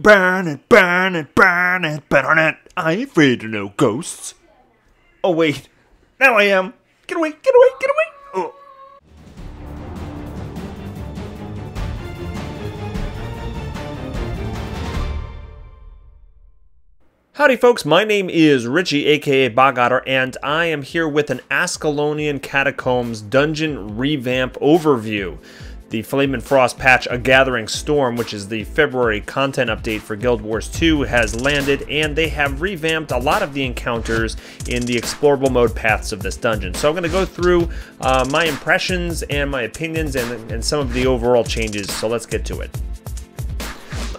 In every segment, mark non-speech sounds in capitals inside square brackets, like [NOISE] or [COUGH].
Burn it, burn it, burn it, burn it. I ain't afraid of no ghosts. Oh, wait. Now I am. Get away, get away, get away. Oh. Howdy, folks. My name is Richie, aka Bogotter, and I am here with an Ascalonian Catacombs dungeon revamp overview. The Flame and Frost patch A Gathering Storm, which is the February content update for Guild Wars 2, has landed, and they have revamped a lot of the encounters in the explorable mode paths of this dungeon. So I'm going to go through uh, my impressions and my opinions and, and some of the overall changes, so let's get to it.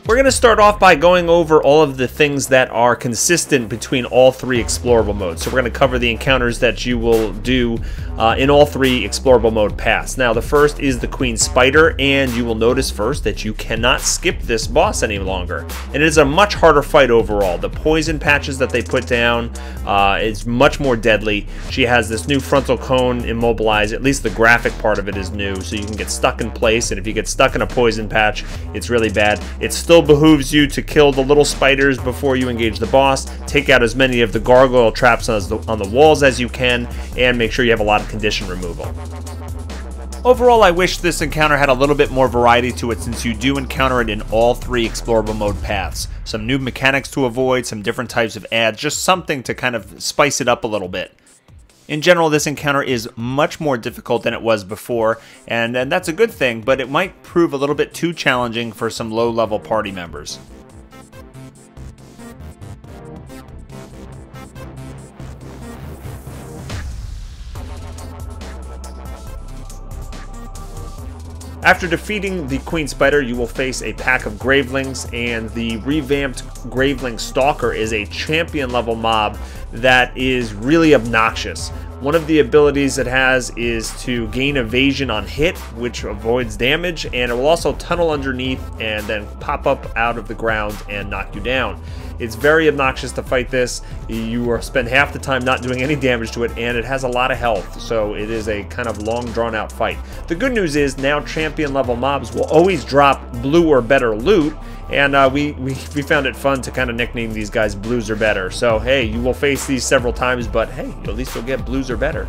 We're going to start off by going over all of the things that are consistent between all three explorable modes. So we're going to cover the encounters that you will do uh, in all three explorable mode paths. Now the first is the Queen Spider and you will notice first that you cannot skip this boss any longer. And it is a much harder fight overall. The poison patches that they put down uh, is much more deadly. She has this new frontal cone immobilized, at least the graphic part of it is new, so you can get stuck in place and if you get stuck in a poison patch, it's really bad. It's still still behooves you to kill the little spiders before you engage the boss, take out as many of the gargoyle traps on the, on the walls as you can, and make sure you have a lot of condition removal. Overall, I wish this encounter had a little bit more variety to it since you do encounter it in all three explorable mode paths. Some new mechanics to avoid, some different types of ads, just something to kind of spice it up a little bit. In general, this encounter is much more difficult than it was before, and, and that's a good thing, but it might prove a little bit too challenging for some low-level party members. After defeating the Queen Spider, you will face a pack of Gravelings, and the revamped Graveling Stalker is a champion level mob that is really obnoxious. One of the abilities it has is to gain evasion on hit, which avoids damage, and it will also tunnel underneath and then pop up out of the ground and knock you down. It's very obnoxious to fight this. You will spend half the time not doing any damage to it, and it has a lot of health, so it is a kind of long, drawn-out fight. The good news is now champion level mobs will always drop blue or better loot, and uh, we, we, we found it fun to kind of nickname these guys Blues or Better. So, hey, you will face these several times, but hey, at least you'll get Blues or Better.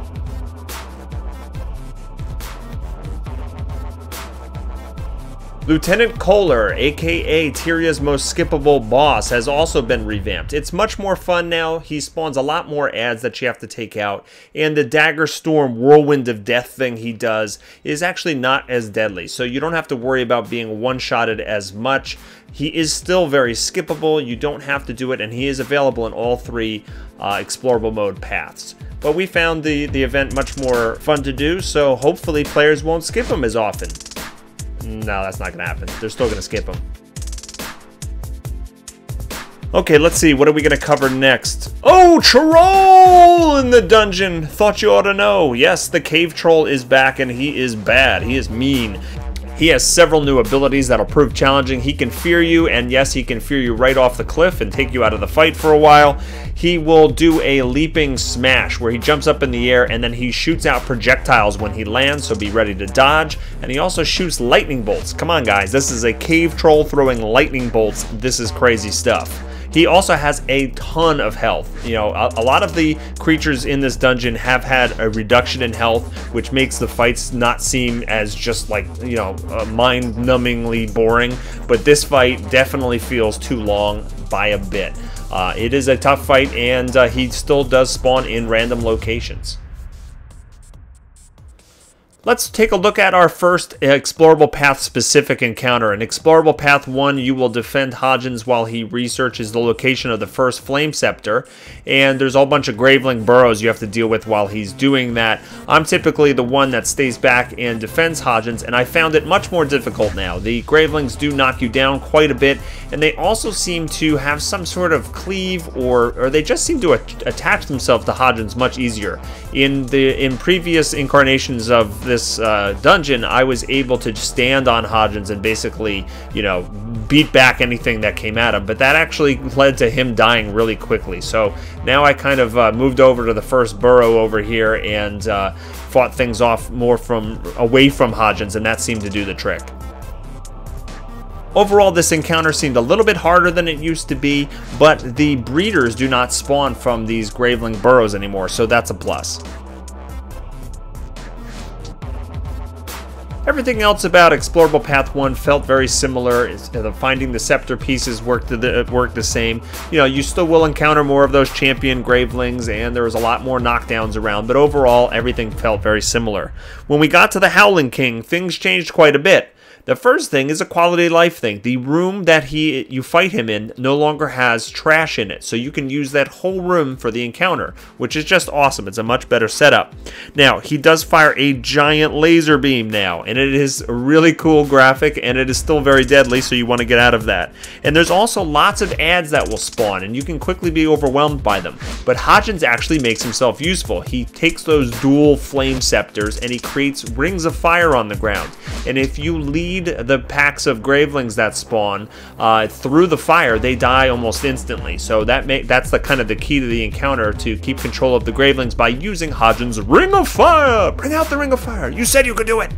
Lieutenant Kohler, aka Tyria's most skippable boss, has also been revamped. It's much more fun now. He spawns a lot more ads that you have to take out, and the Dagger Storm Whirlwind of Death thing he does is actually not as deadly, so you don't have to worry about being one-shotted as much. He is still very skippable, you don't have to do it, and he is available in all three uh, explorable mode paths. But we found the, the event much more fun to do, so hopefully players won't skip him as often. No, that's not going to happen. They're still going to skip them. Okay, let's see. What are we going to cover next? Oh, Troll in the dungeon. Thought you ought to know. Yes, the cave troll is back and he is bad. He is mean. He has several new abilities that'll prove challenging. He can fear you, and yes, he can fear you right off the cliff and take you out of the fight for a while. He will do a leaping smash where he jumps up in the air and then he shoots out projectiles when he lands, so be ready to dodge. And he also shoots lightning bolts. Come on, guys, this is a cave troll throwing lightning bolts. This is crazy stuff. He also has a ton of health. You know, a, a, lot of the creatures in this dungeon have had a reduction in health, which makes the fights not seem as just like, you know, uh, mind-numbingly boring. But this fight definitely feels too long by a bit. Uh, it is a tough fight, and uh, he still does spawn in random locations. Let's take a look at our first Explorable Path specific encounter. In Explorable Path 1, you will defend Hodgins while he researches the location of the first Flame Scepter, and there's a whole bunch of Graveling burrows you have to deal with while he's doing that. I'm typically the one that stays back and defends Hodgins, and I found it much more difficult now. The Gravelings do knock you down quite a bit, and they also seem to have some sort of cleave, or, or they just seem to attach themselves to Hodgins much easier. In the in previous incarnations of this uh, dungeon, I was able to stand on Hodgins and basically, you know, beat back anything that came at him. But that actually led to him dying really quickly. So now I kind of uh, moved over to the first burrow over here and uh, fought things off more from away from Hodgins, and that seemed to do the trick. Overall, this encounter seemed a little bit harder than it used to be, but the breeders do not spawn from these Graveling burrows anymore, so that's a plus. Everything else about Explorable Path 1 felt very similar. Finding the scepter pieces worked the, worked the same. You know, you still will encounter more of those champion gravelings, and there was a lot more knockdowns around, but overall, everything felt very similar. When we got to the Howling King, things changed quite a bit. The first thing is a quality of life thing. The room that he you fight him in no longer has trash in it, so you can use that whole room for the encounter, which is just awesome. It's a much better setup. Now, he does fire a giant laser beam now, and it is a really cool graphic, and it is still very deadly, so you want to get out of that. And there's also lots of ads that will spawn, and you can quickly be overwhelmed by them. But Hodgins actually makes himself useful. He takes those dual flame scepters, and he creates rings of fire on the ground. And if you leave lead the packs of Gravelings that spawn uh, through the fire, they die almost instantly. So that may, that's the kind of the key to the encounter to keep control of the Gravelings by using Hodgins' Ring of Fire. Bring out the Ring of Fire. You said you could do it.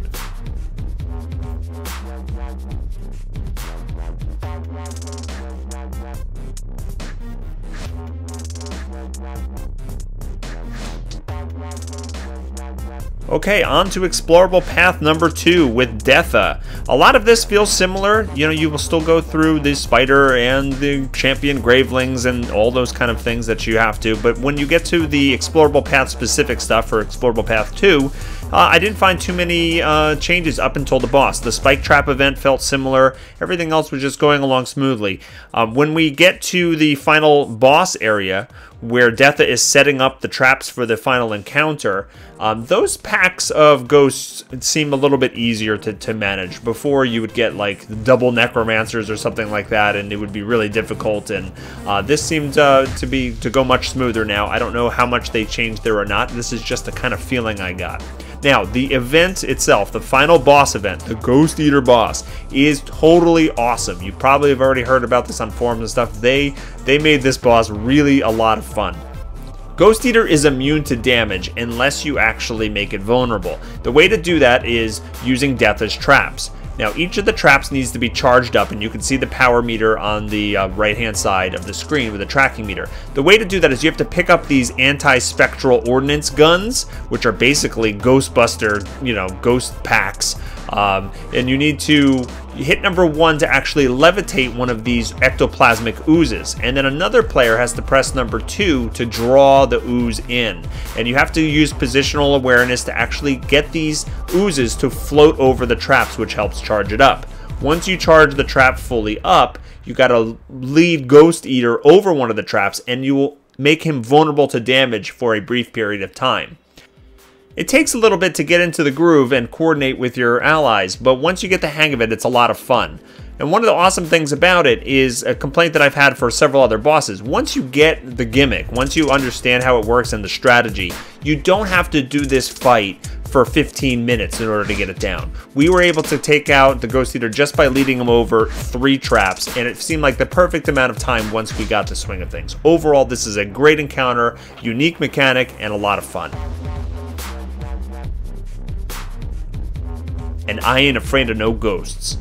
Okay, on to explorable path number two with Detha. A lot of this feels similar. You know, you will still go through the spider and the champion gravelings and all those kind of things that you have to. But when you get to the explorable path specific stuff for explorable path two, uh, I didn't find too many uh, changes up until the boss. The spike trap event felt similar. Everything else was just going along smoothly. Um, when we get to the final boss area, where Detha is setting up the traps for the final encounter, um, those packs of ghosts seem a little bit easier to, to manage. Before, you would get like double necromancers or something like that, and it would be really difficult. And uh, this seemed uh, to be to go much smoother now. I don't know how much they changed there or not. This is just the kind of feeling I got. Now, the event itself, the final boss event, the Ghost Eater boss, is totally awesome. You probably have already heard about this on forums and stuff. They they made this boss really a lot of fun. Ghost Eater is immune to damage unless you actually make it vulnerable. The way to do that is using Detha's traps. Now each of the traps needs to be charged up and you can see the power meter on the uh, right hand side of the screen with a tracking meter. The way to do that is you have to pick up these anti-spectral ordnance guns which are basically Ghostbuster, you know, ghost packs um, and you need to hit number one to actually levitate one of these ectoplasmic oozes. And then another player has to press number two to draw the ooze in. And you have to use positional awareness to actually get these oozes to float over the traps, which helps charge it up. Once you charge the trap fully up, you got to lead Ghost Eater over one of the traps and you will make him vulnerable to damage for a brief period of time. It takes a little bit to get into the groove and coordinate with your allies, but once you get the hang of it, it's a lot of fun. And one of the awesome things about it is a complaint that I've had for several other bosses. Once you get the gimmick, once you understand how it works and the strategy, you don't have to do this fight for 15 minutes in order to get it down. We were able to take out the Ghost Eater just by leading him over three traps, and it seemed like the perfect amount of time once we got the swing of things. Overall, this is a great encounter, unique mechanic, and a lot of fun. And I ain't afraid of no ghosts.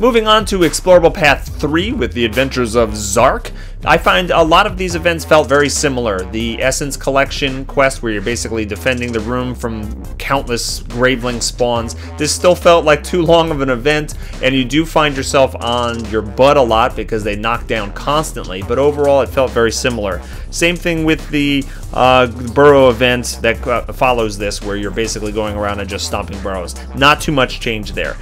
Moving on to Explorable Path 3 with the adventures of Tzark. I find a lot of these events felt very similar. The Essence Collection quest, where you're basically defending the room from countless Graveling spawns, this still felt like too long of an event, and you do find yourself on your butt a lot because they knock down constantly, but overall it felt very similar. Same thing with the uh, burrow event that uh, follows this, where you're basically going around and just stomping burrows. Not too much change there.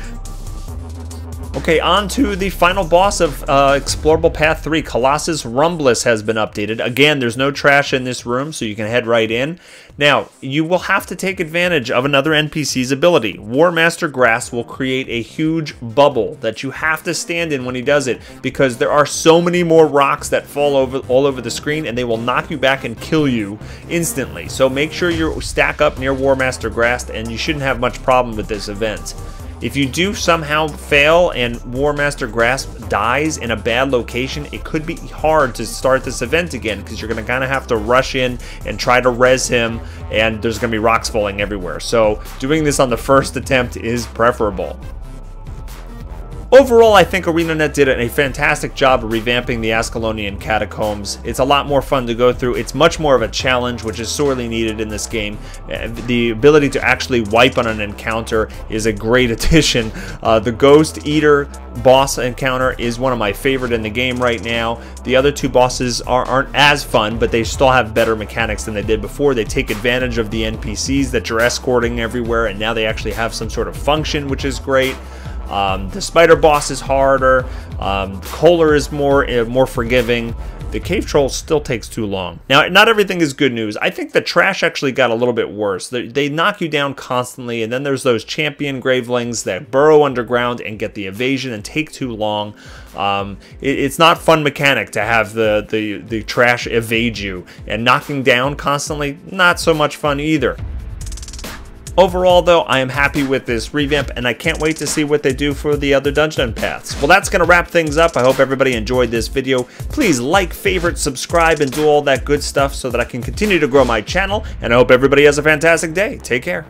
Okay, on to the final boss of uh, Explorable Path 3. Colossus Rumblus has been updated. Again, there's no trash in this room, so you can head right in. Now, you will have to take advantage of another NPC's ability. War Master Grast will create a huge bubble that you have to stand in when he does it, because there are so many more rocks that fall over all over the screen, and they will knock you back and kill you instantly. So make sure you stack up near War Master Grast, and you shouldn't have much problem with this event. If you do somehow fail and War Master Grast dies in a bad location, it could be hard to start this event again because you're going to kind of have to rush in and try to res him, and there's going to be rocks falling everywhere. So doing this on the first attempt is preferable. Overall, I think ArenaNet did a fantastic job of revamping the Ascalonian Catacombs. It's a lot more fun to go through. It's much more of a challenge, which is sorely needed in this game. Uh, the ability to actually wipe on an encounter is a great [LAUGHS] addition. Uh, the Ghost Eater boss encounter is one of my favorite in the game right now. The other two bosses are, aren't as fun, but they still have better mechanics than they did before. They take advantage of the NPCs that you're escorting everywhere, and now they actually have some sort of function, which is great. Um, the spider boss is harder. Um, Kohler is more uh, more forgiving. The cave troll still takes too long. Now, not everything is good news. I think the trash actually got a little bit worse. They, they knock you down constantly, and then there's those champion gravelings that burrow underground and get the evasion and take too long. Um, it, it's not fun mechanic to have the, the, the trash evade you, and knocking down constantly, not so much fun either. Overall, though, I am happy with this revamp, and I can't wait to see what they do for the other dungeon paths. Well, that's going to wrap things up. I hope everybody enjoyed this video. Please like, favorite, subscribe, and do all that good stuff so that I can continue to grow my channel, and I hope everybody has a fantastic day. Take care.